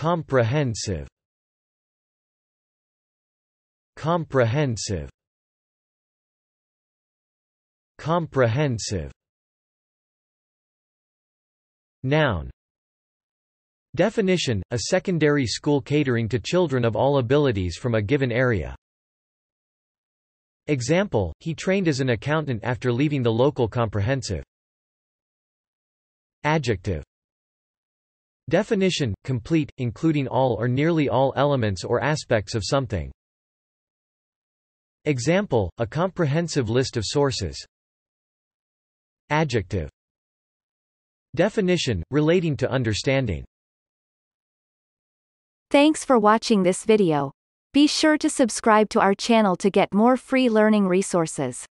Comprehensive. Comprehensive. Comprehensive. Noun Definition, a secondary school catering to children of all abilities from a given area. Example, he trained as an accountant after leaving the local comprehensive. Adjective Definition, complete, including all or nearly all elements or aspects of something. Example, a comprehensive list of sources. Adjective Definition, relating to understanding. Thanks for watching this video. Be sure to subscribe to our channel to get more free learning resources.